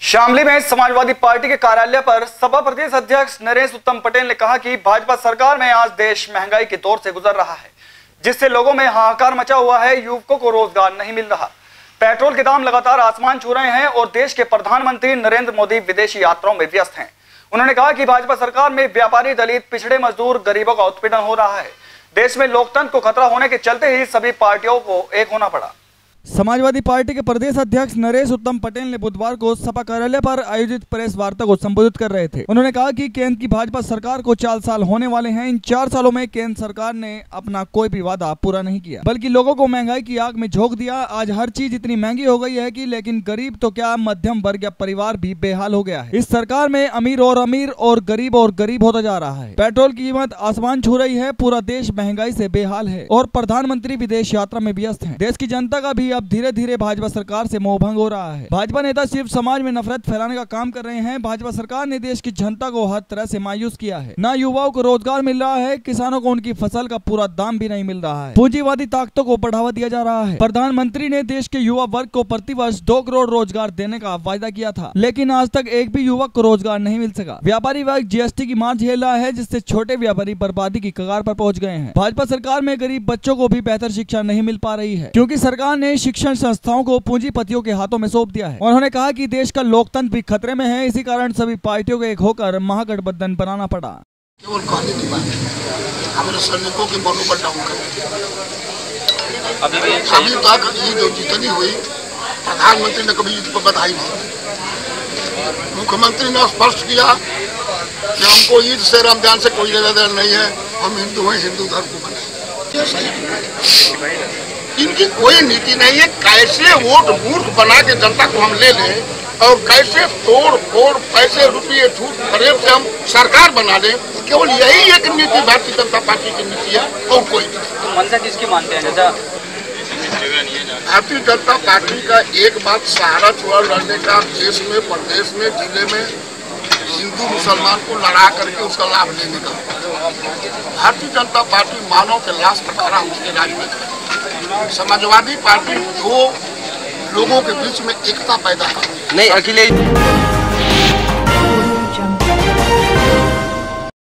शामली में समाजवादी पार्टी के कार्यालय पर सपा प्रदेश अध्यक्ष नरेश उत्तम पटेल ने कहा कि भाजपा सरकार में आज देश महँगाई के दौर से गुजर रहा है, जिससे लोगों में हाहाकार मचा हुआ है, युवकों को रोज़गार नहीं मिल रहा। पेट्रोल के दाम लगातार आसमान छू रहे हैं और देश के प्रधानमंत्री नरेंद्र मोदी विदेशी यात्राओं में व्यस्त हैं। उन्होंने कहा कि भाजपा सरकार में व्यापारी दलित, पिछड़े मजदूर, गरीबों का उत्पीड़न हो रहा है। देश में लोकतंत्र को खतरा होने के चलते ही सभी पार्टियों को एक होना पड़ा। समाजवादी पार्टी के प्रदेश अध्यक्ष नरेश उत्तम पटेल ने बुधवार को सपा कार्यालय पर आयोजित प्रेस वार्ता को संबोधित कर रहे थे। उन्होंने कहा कि केंद्र की भाजपा सरकार को चार साल होने वाले हैं। इन चार सालों में केंद्र सरकार ने अपना कोई भी वादा पूरा नहीं किया। बल्कि लोगों को महँगाई की आग में झोंक दिया। आज हर चीज़ इतनी महँगी हो गई है की लेकिन गरीब तो क्या मध्यम वर्ग या परिवार भी बेहाल हो गया है। इस सरकार में अमीर और अमीर और गरीब और गरीब होता जा रहा है। पेट्रोल की कीमत आसमान छू रही है। पूरा देश महँगाई ऐसी बेहाल है और प्रधानमंत्री विदेश यात्रा में व्यस्त है। देश की जनता का भी अब धीरे धीरे भाजपा सरकार से मोहभंग हो रहा है। भाजपा नेता सिर्फ़ समाज में नफरत फैलाने का काम कर रहे हैं। भाजपा सरकार ने देश की जनता को हर तरह से मायूस किया है। न युवाओं को रोज़गार मिल रहा है, किसानों को उनकी फ़सल का पूरा दाम भी नहीं मिल रहा है। पूंजीवादी ताकतों को बढ़ावा दिया जा रहा है। प्रधानमंत्री ने देश के युवा वर्ग को प्रति वर्ष दो करोड़ रोज़गार देने का वायदा किया था, लेकिन आज तक एक भी युवक को रोज़गार नहीं मिल सका। व्यापारी वर्ग जीएसटी की मार झेल रहा है, जिससे छोटे व्यापारी बर्बादी की कगार पर पहुँच गए हैं। भाजपा सरकार में गरीब बच्चों को भी बेहतर शिक्षा नहीं मिल पा रही है, क्योंकि सरकार ने शिक्षण संस्थाओं को पूंजीपतियों के हाथों में सौंप दिया है। उन्होंने कहा कि देश का लोकतंत्र भी खतरे में है इसी कारण सभी पार्टियों को एक होकर महागठबंधन बनाना पड़ा। केवल कहने की बात हमारे सैनिकों के मनोबल डाउन कर। अभी भी अभी तक जितनी हुई प्रधानमंत्री ने कभी पर बधाई नहीं मुख्यमंत्री ने स्पष्ट किया कि हमको ईद से रमज़ान से कोई लेना देना नहीं है। हम हिंदू हैं हिंदू धर्म को मनाए ये सही? है। इनकी कोई नीति नहीं है। कैसे वोट मूर्ख बना के जनता को हम ले लें और कैसे तोड़ फोड़ पैसे रुपये छूट फरेब से हम सरकार बना लें? केवल यही एक नीति भारतीय जनता पार्टी की नीति है और कोई नहीं। तो किसकी मानते हैं भारतीय जनता पार्टी का एक बात सहारा चुनाव लड़ने का देश में प्रदेश में ज़िले में हिंदू मुसलमान को लड़ा करके उसका लाभ लेने का। भारतीय जनता पार्टी मानव के लाश पर खड़ा उसके राज में। समाजवादी पार्टी दो लोगों के बीच में एकता पैदा नहीं अखिलेश